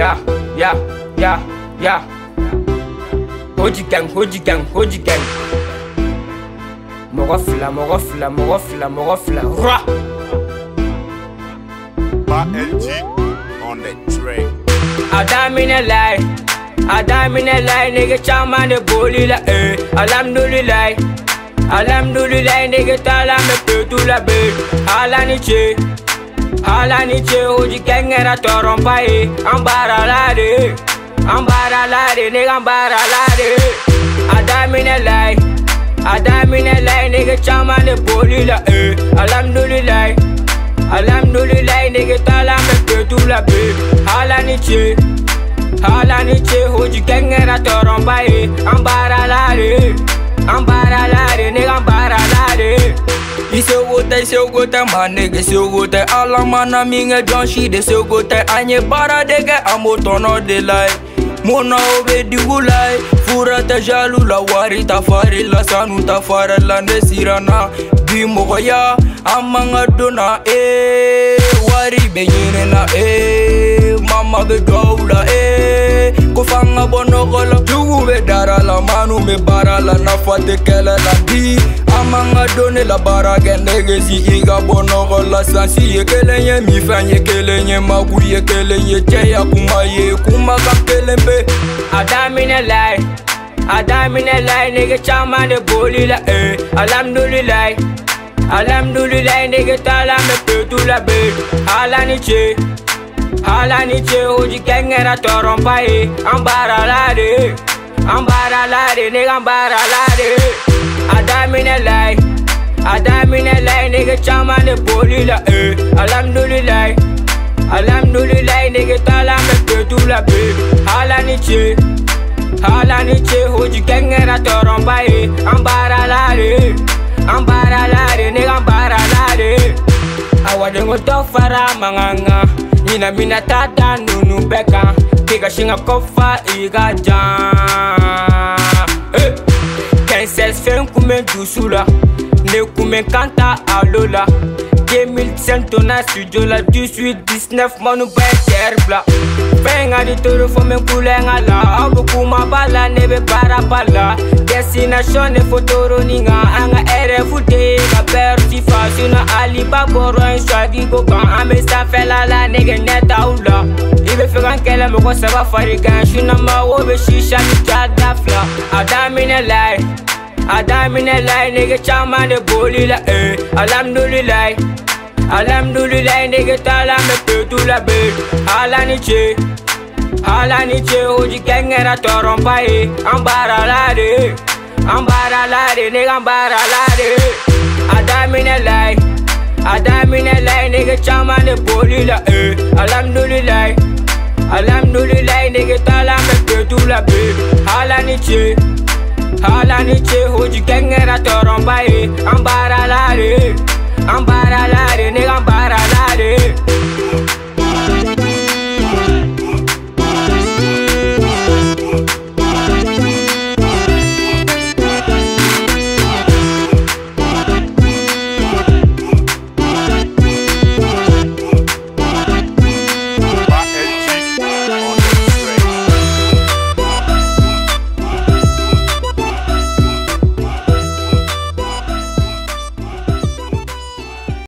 yeah, yeah, yeah, yeah. Hoji gang, hoji gang, hoji gang. Mɔgɔ fila, mɔgɔ fila, mɔgɔ fila, mɔgɔ fila. Ra! Ba LG on the track. A daminɛ lai, a daminɛ lai, nigga caman de boli la eh. Alhamdulillah, alhamdulillah, nigga taala mɛ petu la be. Ala ni ce, ala ni ce, OG gang kɛra tɔɔrɔba ye. An baara la de, an baara la de, nigga an baara la de. A daminɛ lai, a daminɛ lai, nigga caman de boli la eh. Alhamdulillah. Alhamdulillah nigga taala mɛ petu la be Hala ni ce Hala ni ce hoji kɛngɛra tɔrɔnba ye An baara la sego tɛ sego tɛ ma nege sego tɛ ala mana min kɛ de sego tɛ an ye baara de kɛ an b'o tɔnɔ de la ye munna o be la ye fura tɛ jalu la wari ta fari la sanu ta fara la ne siranna bi man ka donna ee wari be ɲinina ee mama be dɔw la ee ko fan ka be dara la manu be baara la nafa tɛ kɛlɛ la bi an man ka don ne la baara kɛ negesi i ka bɔ nɔgɔ la sansi. Ye kelen ye mifɛn ye kelen ye magu ye kelen ye cɛya kuma ye kuma ka kelen pe A daminɛ lai A daminɛ lai nigga caman de boli la eh. Alhamdulillah Alhamdulillah nigga taala mɛ petu la be. Hala ni ce Hala ni ce hoji kɛngɛra tɔrɔnba ye An baara la de An baara la de nigga an baara la de A daminɛ lai A daminɛ lai nigga caman de boli la eh. Alhamdulillah. Alhamdulillah nigga taala mɛ petu la be Hala ni ce Hala ni ce hoji kɛngɛra tɔrɔnba ye An baara la de An baara la de nigga an baara la de Awadengo dɔ fara manganga Ɲina mina ta da nunu bɛɛ kan K'i ka sin ka kɔfa i kun bɛ dusu la Ne kun bɛ kan ta alo la 2005 donna studio la 18 19 manu bɛ cɛri bila Fɛn ka di toro fɔ mɛ kulɛnga la Aw bɛ kuma ba la ne bɛ baara ba la Destination ne fɔ toro ni kan An ka RF de ka bɛri ti fa Sinɔ Ali ba bɔrɔ in swagi ko kan An bɛ sanfɛla la nege ɲɛtaw la I bɛ fɛ ka n kɛlɛ mɔgɔ saba fari kan Sinɔ mago bɛ shisha ni jada fila A daminɛ la ye A daminɛ la ye nege caman de boli la eh. Alhamdulillah. Alhamdulillah nege taala mɛ petu la be Ala ni ce Ala ni ce hoji kɛngɛra tɔrɔnba ye An baara la de An baara la an baara la de A daminɛ la ye A daminɛ la ye nege caman de boli la eh. Alhamdulillah. Alhamdulillah nege taala mɛ petu la be Ala ni ce Hala ni che hoji gengera torombai Ambaralare Ambaralare